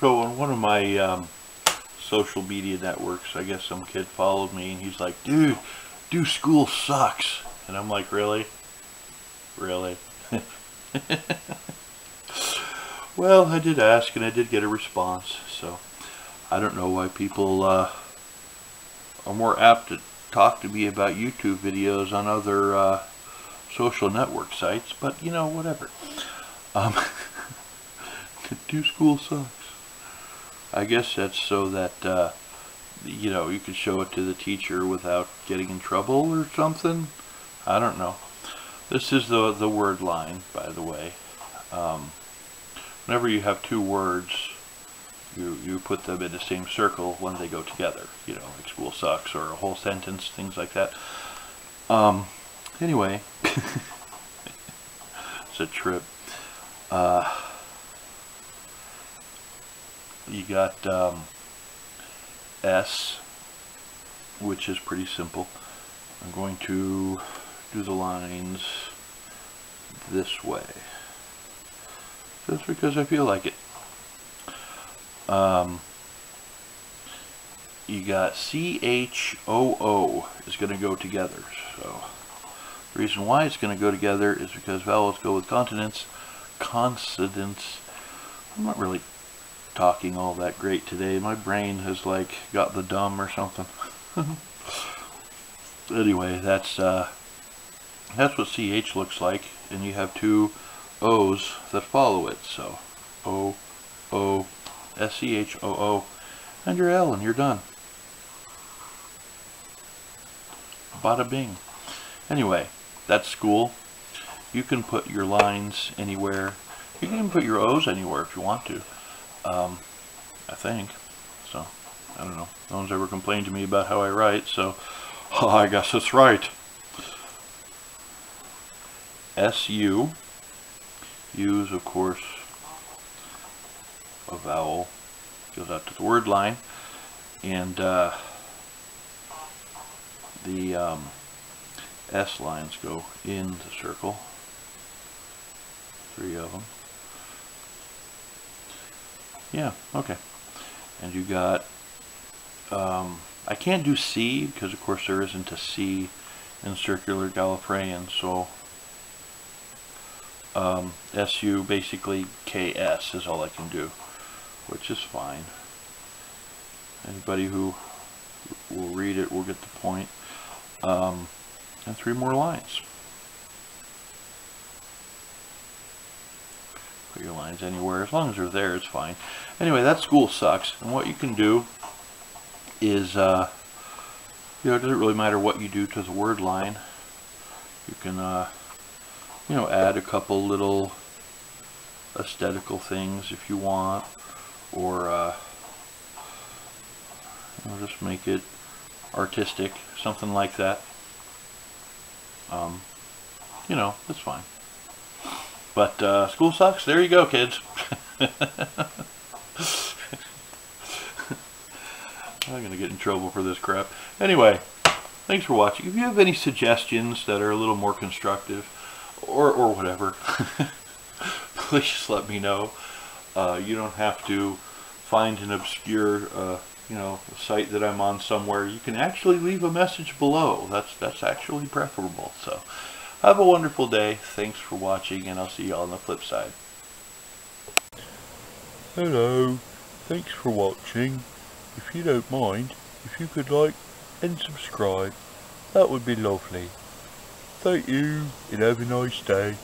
So on one of my um, social media networks, I guess some kid followed me and he's like, dude, dude, school sucks. And I'm like, really? Really? well, I did ask and I did get a response. So I don't know why people uh, are more apt to talk to me about YouTube videos on other uh, social network sites, but you know, whatever. Um, do school sucks. I guess that's so that, uh, you know, you can show it to the teacher without getting in trouble or something. I don't know. This is the, the word line, by the way. Um, whenever you have two words, you, you put them in the same circle when they go together. You know, like school sucks or a whole sentence, things like that. Um, anyway, it's a trip. Uh, you got um, S, which is pretty simple. I'm going to do the lines this way. Just because I feel like it. Um, you got C-H-O-O is going to go together. So the reason why it's going to go together is because vowels go with consonants. Consonants. I'm not really talking all that great today. My brain has like got the dumb or something. anyway, that's uh, that's what CH looks like, and you have two O's that follow it. So O, O, S C H O O, and your L, and you're done. Bada bing. Anyway, that's school. You can put your lines anywhere. You can even put your O's anywhere if you want to. Um, I think. So, I don't know. No one's ever complained to me about how I write, so oh, I guess it's right. S-U. U is, of course, a vowel. Goes out to the word line. And uh, the um, S lines go in the circle. Three of them. Yeah, okay. And you got, um, I can't do C because of course there isn't a C in circular Gallifreyan, so um, SU basically KS is all I can do, which is fine. Anybody who will read it will get the point. Um, and three more lines. Your lines anywhere. As long as they're there, it's fine. Anyway, that school sucks. And what you can do is, uh, you know, it doesn't really matter what you do to the word line. You can, uh, you know, add a couple little aesthetical things if you want. Or, uh, just make it artistic, something like that. Um, you know, it's fine. But uh, school sucks. There you go, kids. I'm going to get in trouble for this crap. Anyway, thanks for watching. If you have any suggestions that are a little more constructive, or, or whatever, please just let me know. Uh, you don't have to find an obscure, uh, you know, site that I'm on somewhere. You can actually leave a message below. That's, that's actually preferable. So. Have a wonderful day. Thanks for watching, and I'll see you all on the flip side. Hello. Thanks for watching. If you don't mind, if you could like and subscribe, that would be lovely. Thank you, and have a nice day.